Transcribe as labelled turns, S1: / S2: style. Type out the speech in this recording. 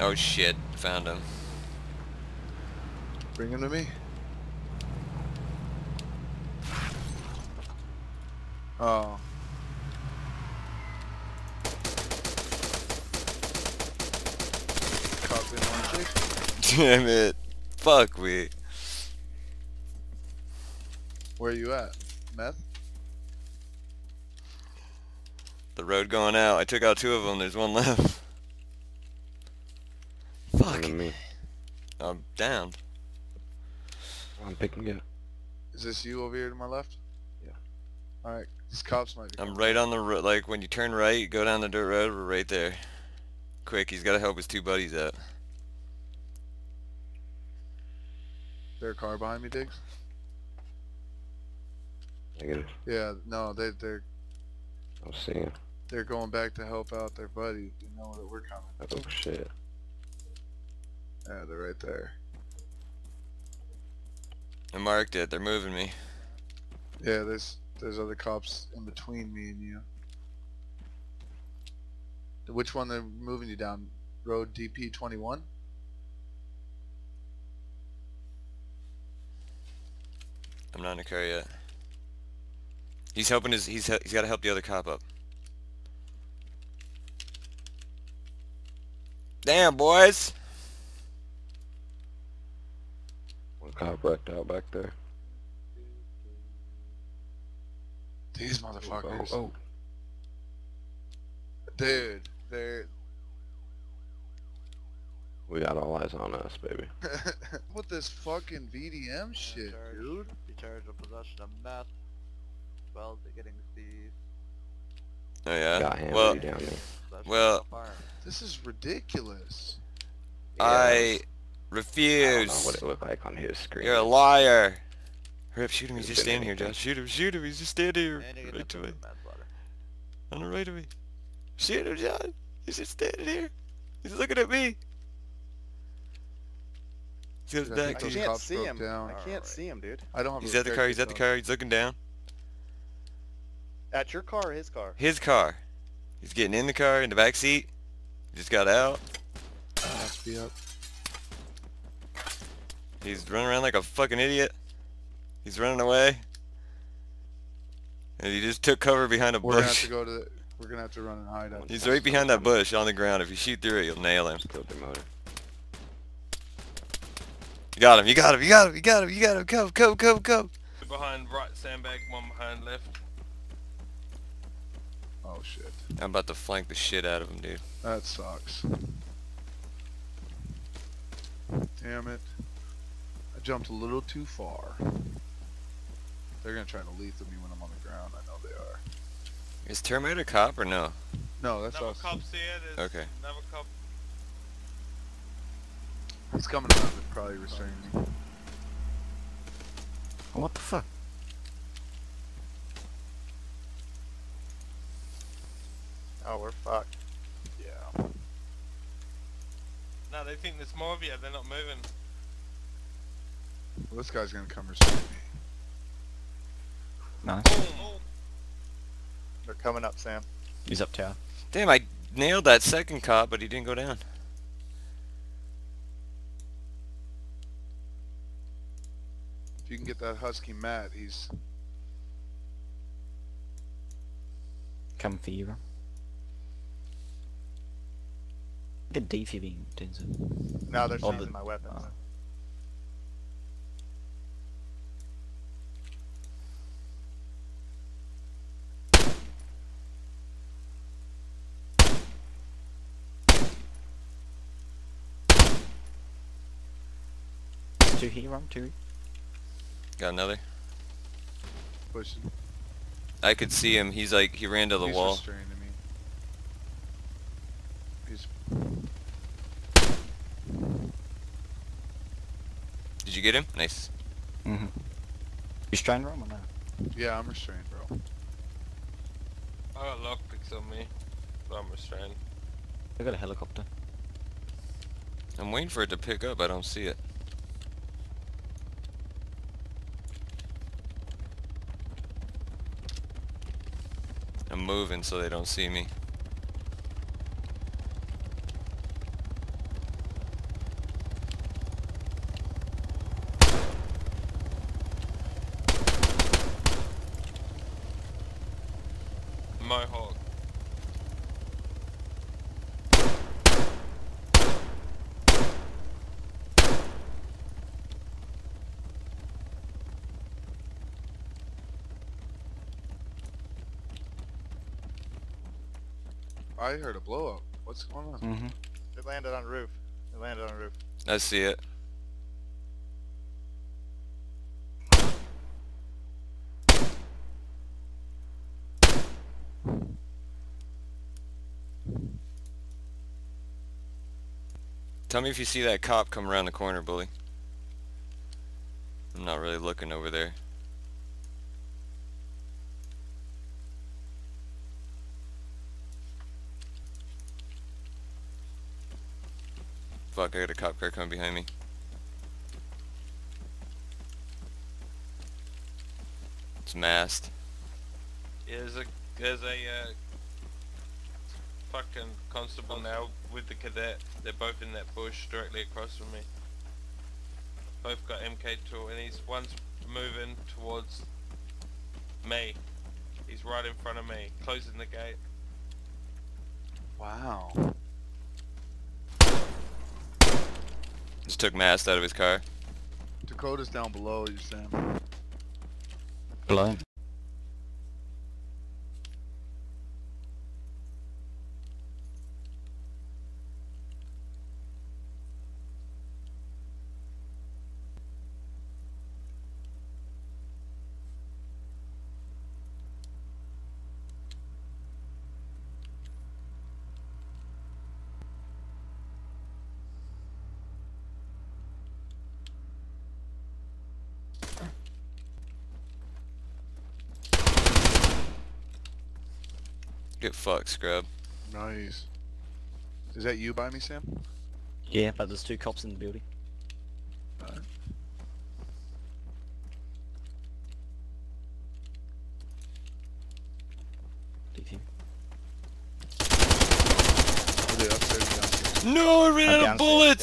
S1: Oh shit, found him.
S2: Bring him to me. Oh. Cop in one chick.
S1: Damn it. Fuck we.
S2: Where you at? Meth?
S1: The road going out. I took out two of them. There's one left. Fuck.
S3: Fucking me.
S1: I'm down.
S3: I'm picking you.
S2: Is this you over here to my left?
S3: Yeah.
S2: Alright, these cops might be
S1: I'm right on the road. Like when you turn right, go down the dirt road. We're right there. Quick, he's got to help his two buddies out.
S2: Is there a car behind me, Diggs?
S3: Negative.
S2: Yeah, no, they, they're
S3: I'm seeing.
S2: they're going back to help out their buddy. You know that we're coming.
S3: Oh shit.
S2: Yeah, they're right there.
S1: I marked it. They're moving me.
S2: Yeah, there's there's other cops in between me and you. Which one they're moving you down? Road DP 21?
S1: I'm not in a car yet. He's helping his. He's he- he's got to help the other cop up. Damn, boys.
S3: One cop wrecked out back there.
S2: These
S3: Oh,
S2: motherfuckers.
S3: oh.
S2: Dude, they're
S3: We got all eyes on us, baby.
S2: with this fucking VDM shit,
S4: charged,
S2: dude.
S4: Be charged with possession of meth. Well, they're getting thieves.
S1: Oh yeah.
S3: Got hammered
S1: well,
S3: down there.
S1: Well-
S4: of a firearm.
S2: This is ridiculous.
S1: I
S3: I don't know
S1: refuse.
S3: what it looked like on his screen.
S1: You're a liar. Hurry up, shoot him. He's just standing here,
S3: anything.
S1: Josh. Shoot him, shoot him. He's just standing here.
S4: And you get
S1: Right to
S4: the
S1: me. On the right of me. Shoot him, John. He's just standing here. He's looking at me. He's got his
S2: I
S1: back to
S2: those
S1: you.
S5: can't see him.
S2: down.
S5: I can't
S4: Alright.
S5: see him, dude.
S2: I don't have
S1: He's at the car. He's at the car. He's looking down.
S5: At your car or his car?
S1: His car. He's getting in the car in the back seat. Just got out.
S2: so- Must be up.
S1: He's running around like a fucking idiot. He's running away. And he just took cover behind a
S2: We're gonna have
S1: bush.
S2: to go to. The, we're gonna have to run and hide out.
S1: He's right behind that bush on the ground. If you shoot through it, you'll nail him.
S3: Killed their motor.
S1: You got him. You got him. You got him. You got him. You got him. Go, go, go, go.
S6: Behind right sandbag, one behind left.
S2: Oh shit,
S1: I'm about to flank the shit out of him, dude.
S2: that sucks. Damn it! I jumped a little too far. They're gonna try to lethal me when I'm on the ground. I know they are.
S1: Is Termite a cop or no?
S2: No, that's
S6: Another
S2: us.
S6: cop's here. There's
S1: Okay.
S6: Never cop.
S2: He's coming around and probably restraining me.
S7: What the fuck?
S5: Oh, we're fucked.
S2: Yeah.
S6: No, they think there's more of you. They're not moving.
S2: Well, this guy's gonna come restrain me.
S7: Nice.
S6: Boom.
S5: They're coming up, Sam.
S7: He's up tower.
S1: Damn, I nailed that second cop, but he didn't go down.
S2: If you can get that husky Matt, he's
S7: Come for you, bro. Good defibing, Denzel.
S5: Now they're
S7: Oh,
S5: seizing
S7: the-
S5: my weapons.
S7: oh. Two here, Ron, two.
S1: Got another.
S2: pushing.
S1: I could see him. He's like, he ran to the
S2: he's
S1: wall.
S2: restraining me. He's
S1: Did you get him? Nice.
S7: Mm-hmm. You restrained Ron or no?
S2: yeah, I'm restrained, bro.
S6: I got lockpicks on me. But I'm restrained.
S7: I got a helicopter.
S1: I'm waiting for it to pick up. I don't see it. moving so they don't see me.
S6: Mohawk.
S2: I heard a blow up. What's going on?
S7: Mm-hmm.
S5: It landed on roof. It landed on roof.
S1: I see it. Tell me if you see that cop come around the corner, bully. I'm not really looking over there. Fuck, I got a cop car coming behind me. It's masked.
S6: Yeah, there's a there's a uh, fucking constable now with the cadet. They're both in that bush directly across from me. Both got MK2 and he's one's moving towards me. He's right in front of me, closing the gate.
S2: Wow.
S1: Just took mast out of his car.
S2: Dakota's down below you, Sam.
S7: Below
S1: Get fucked, scrub.
S2: Nice. Is that you by me, Sam?
S7: Yeah, but there's two cops in the building.
S2: Alright.
S7: DP.
S2: Are they upstairs or downstairs?
S1: No, I ran out of bullets!